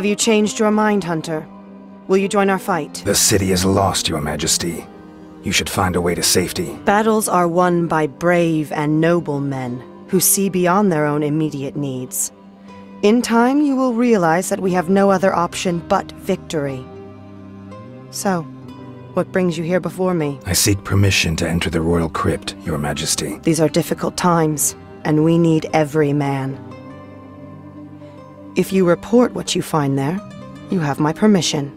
Have you changed your mind, Hunter? Will you join our fight? The city is lost, your majesty. You should find a way to safety. Battles are won by brave and noble men who see beyond their own immediate needs. In time, you will realize that we have no other option but victory. So, what brings you here before me? I seek permission to enter the royal crypt, your majesty. These are difficult times, and we need every man. If you report what you find there, you have my permission.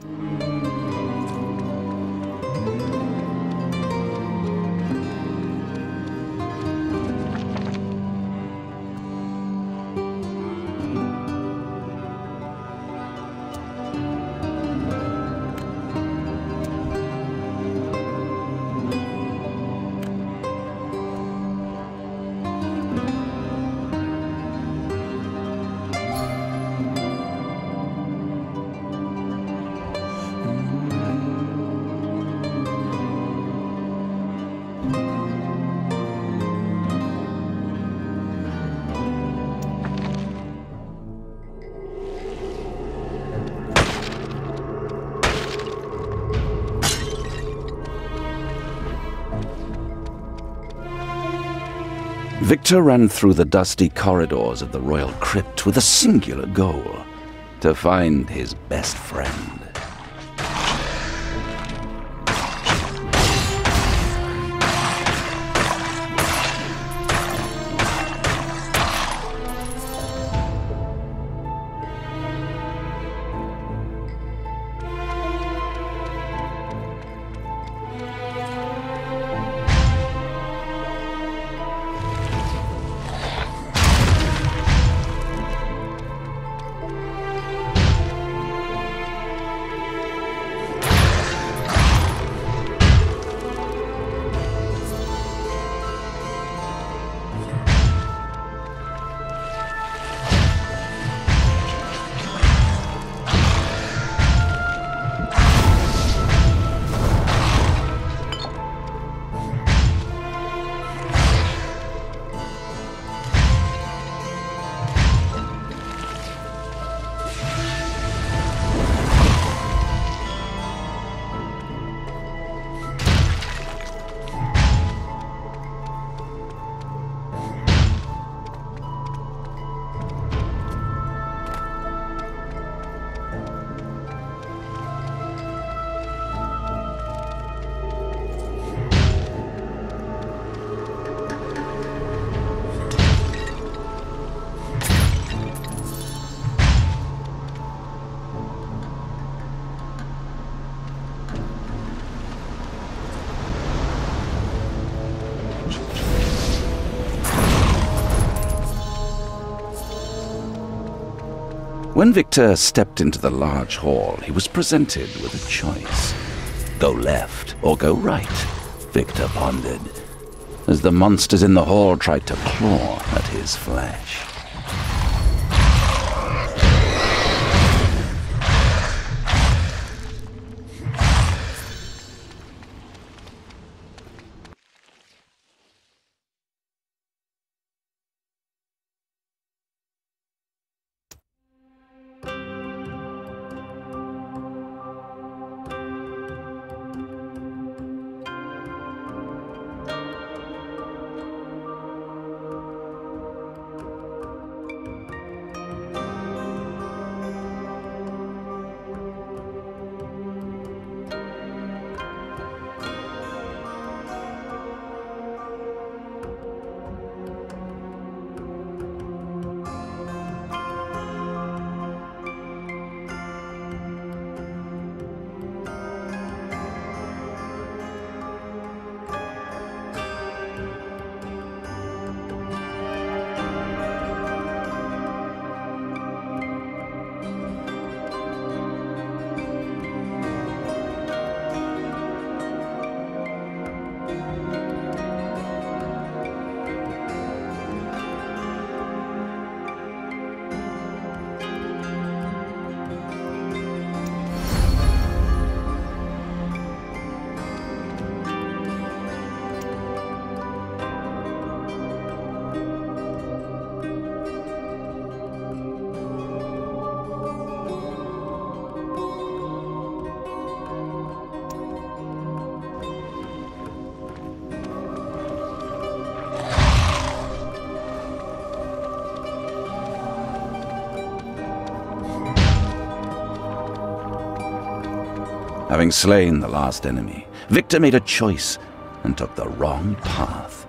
Victor ran through the dusty corridors of the royal crypt with a singular goal to find his best friend. When Victor stepped into the large hall, he was presented with a choice. Go left or go right, Victor pondered, as the monsters in the hall tried to claw at his flesh. Having slain the last enemy, Victor made a choice and took the wrong path.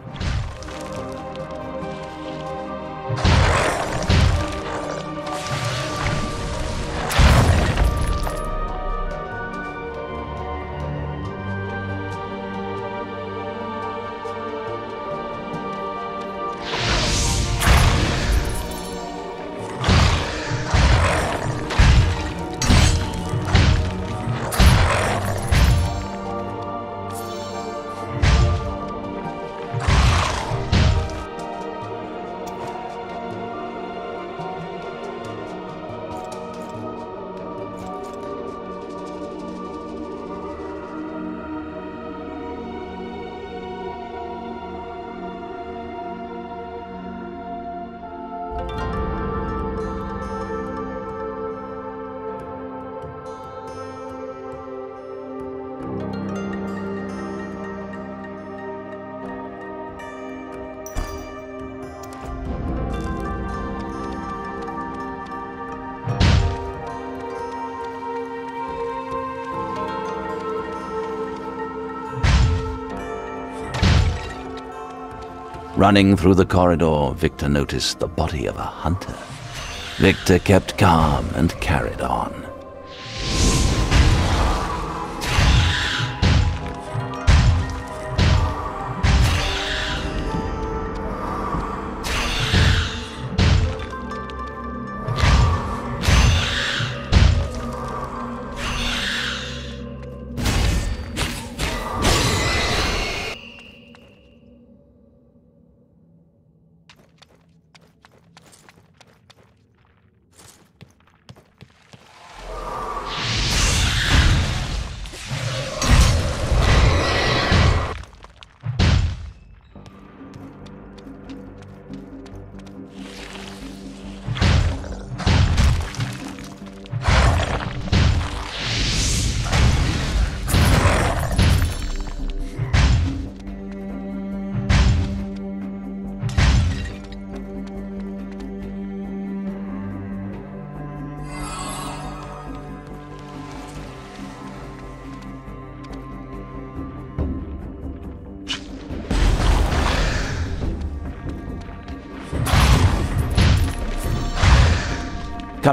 Running through the corridor, Victor noticed the body of a hunter. Victor kept calm and carried on.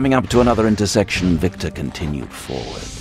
Coming up to another intersection, Victor continued forward.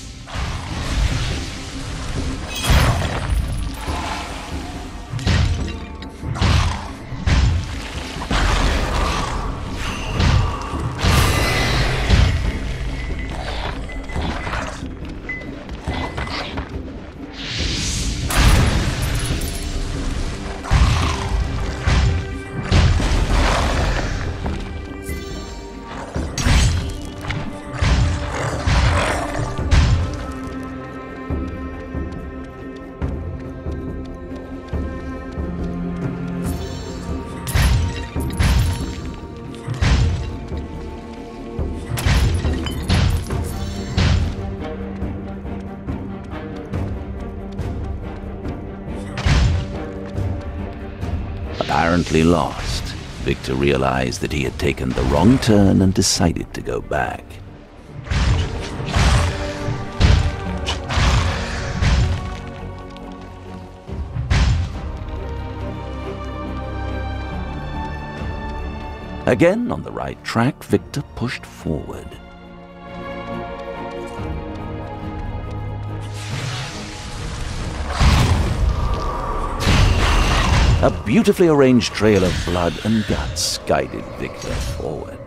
Lost, Victor realized that he had taken the wrong turn and decided to go back. Again on the right track, Victor pushed forward. A beautifully arranged trail of blood and guts guided Victor forward.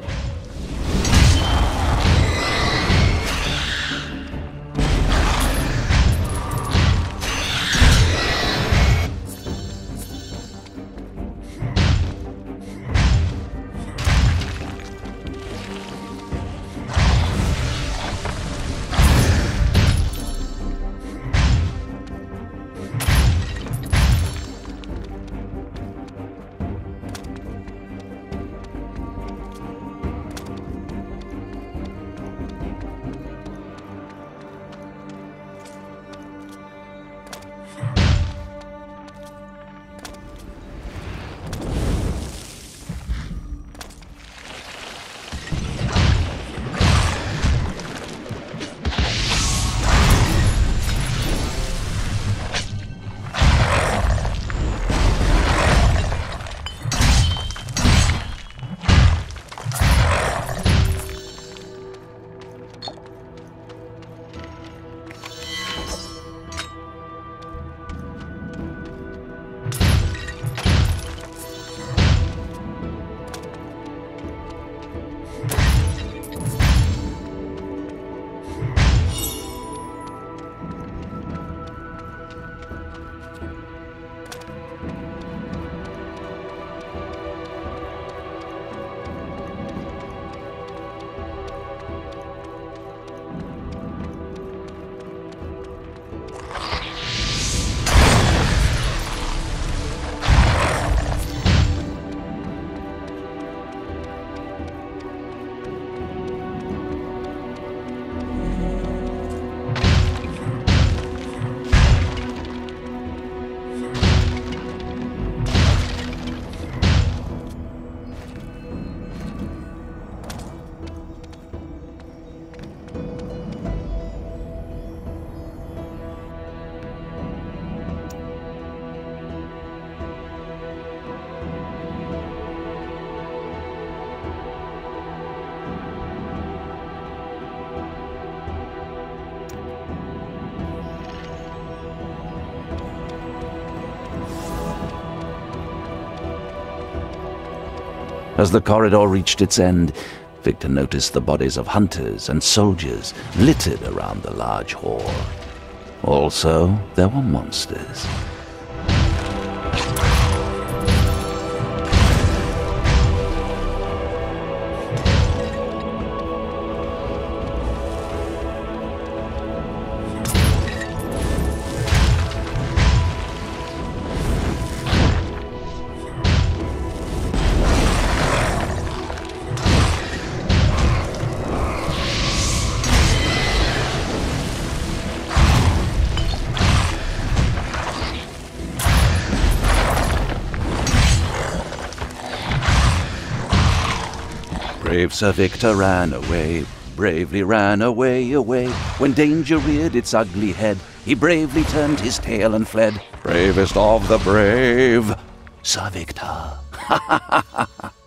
As the corridor reached its end, Victor noticed the bodies of hunters and soldiers littered around the large hall. Also, there were monsters. Brave Sir Victor ran away, bravely ran away, away. When danger reared its ugly head, he bravely turned his tail and fled. Bravest of the brave, Sir Victor.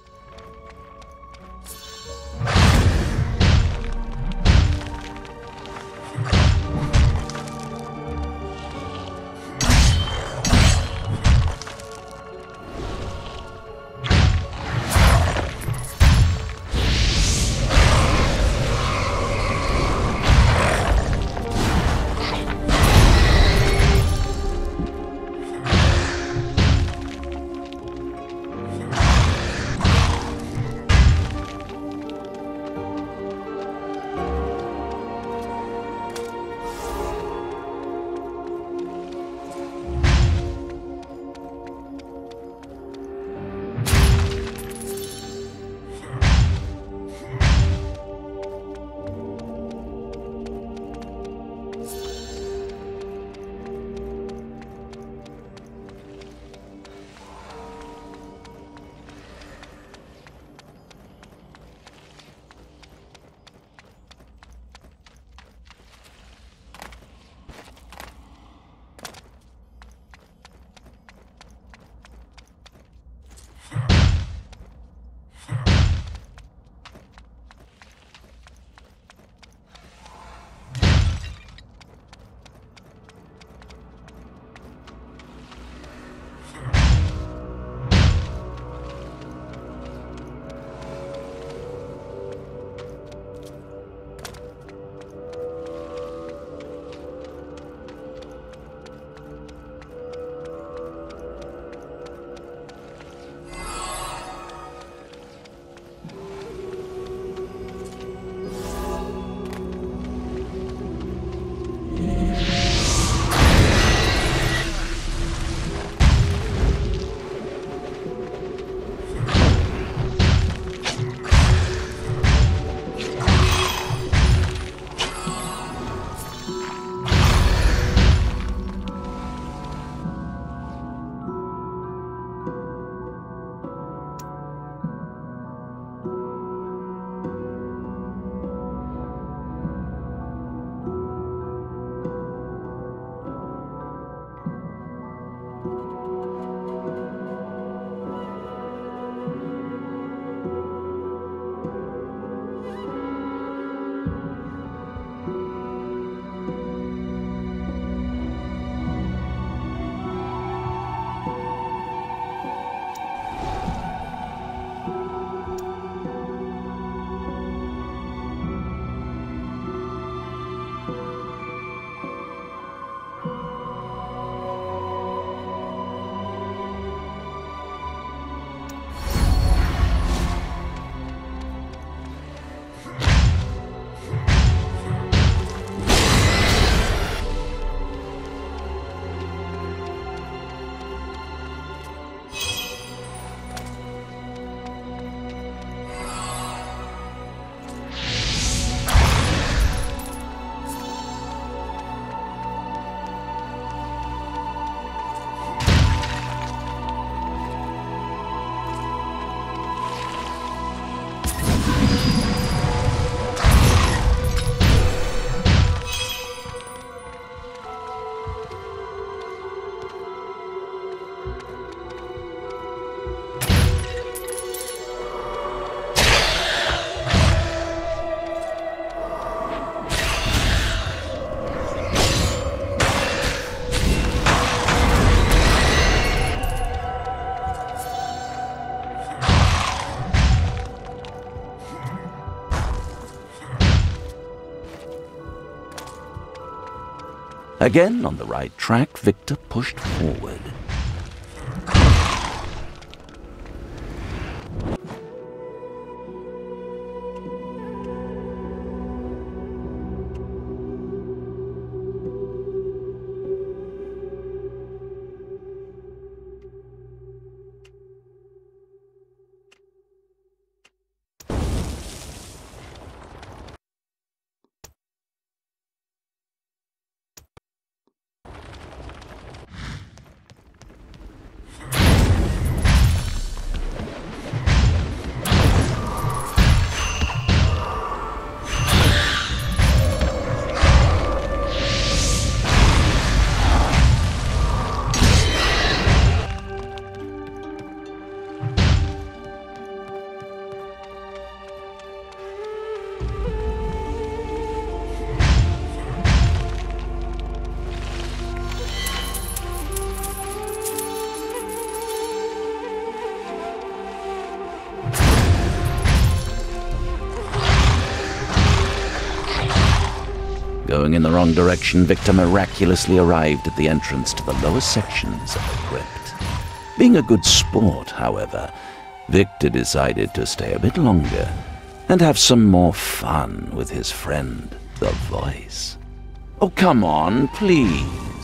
Again on the right track, Victor pushed forward. The wrong direction, Victor miraculously arrived at the entrance to the lower sections of the crypt. Being a good sport, however, Victor decided to stay a bit longer and have some more fun with his friend, the Voice. Oh, come on, please.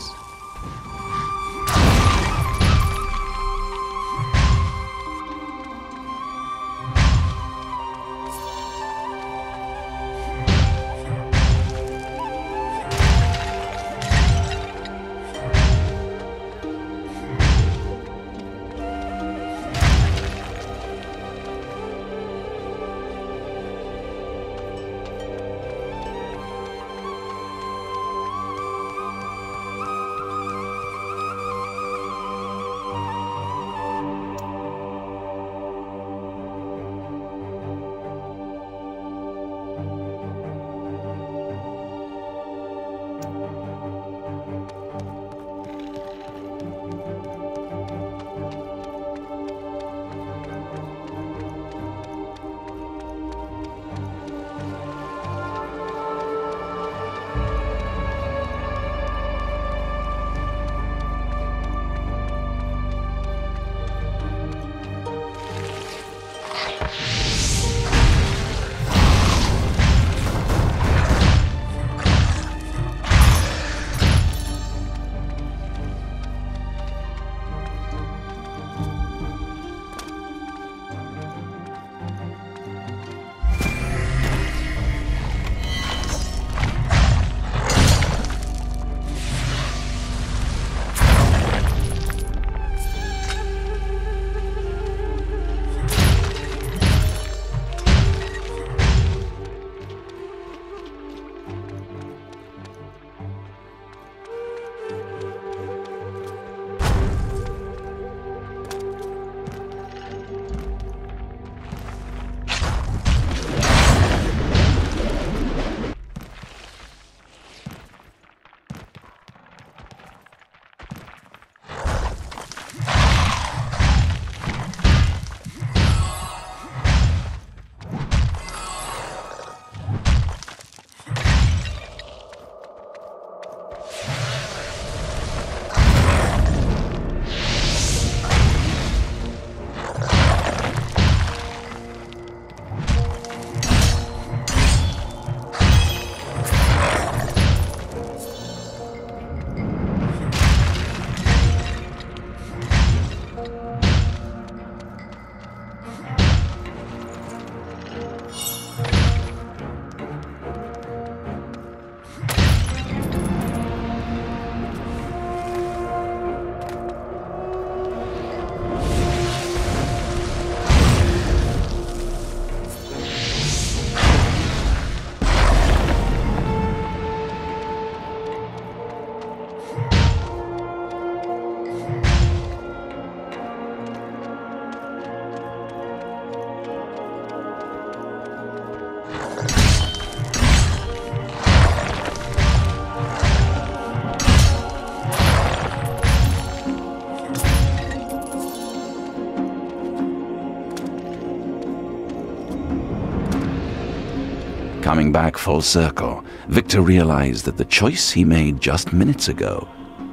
Coming back full circle, Victor realized that the choice he made just minutes ago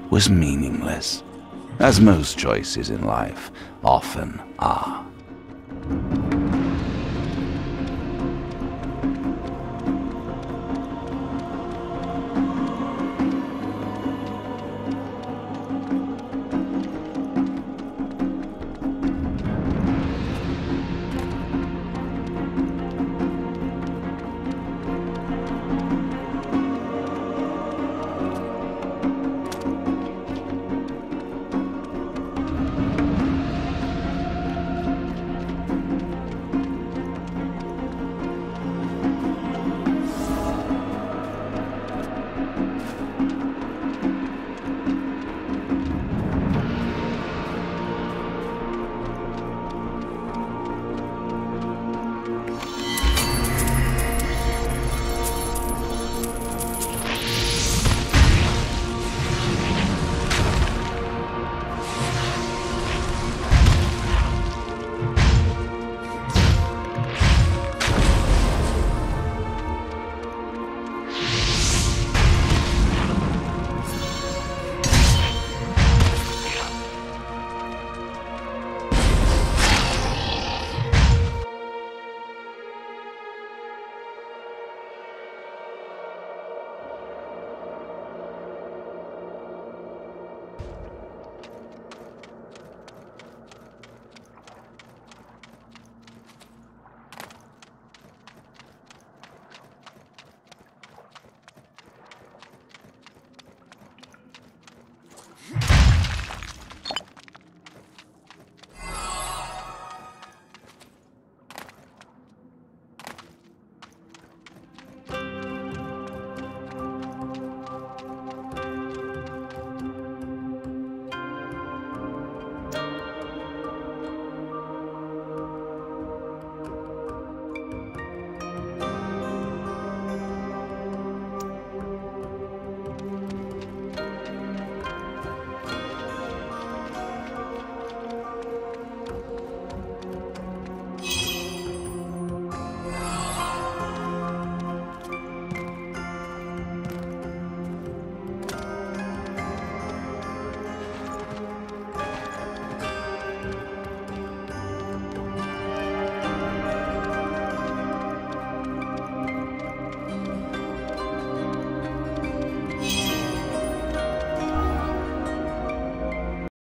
was meaningless, as most choices in life often are.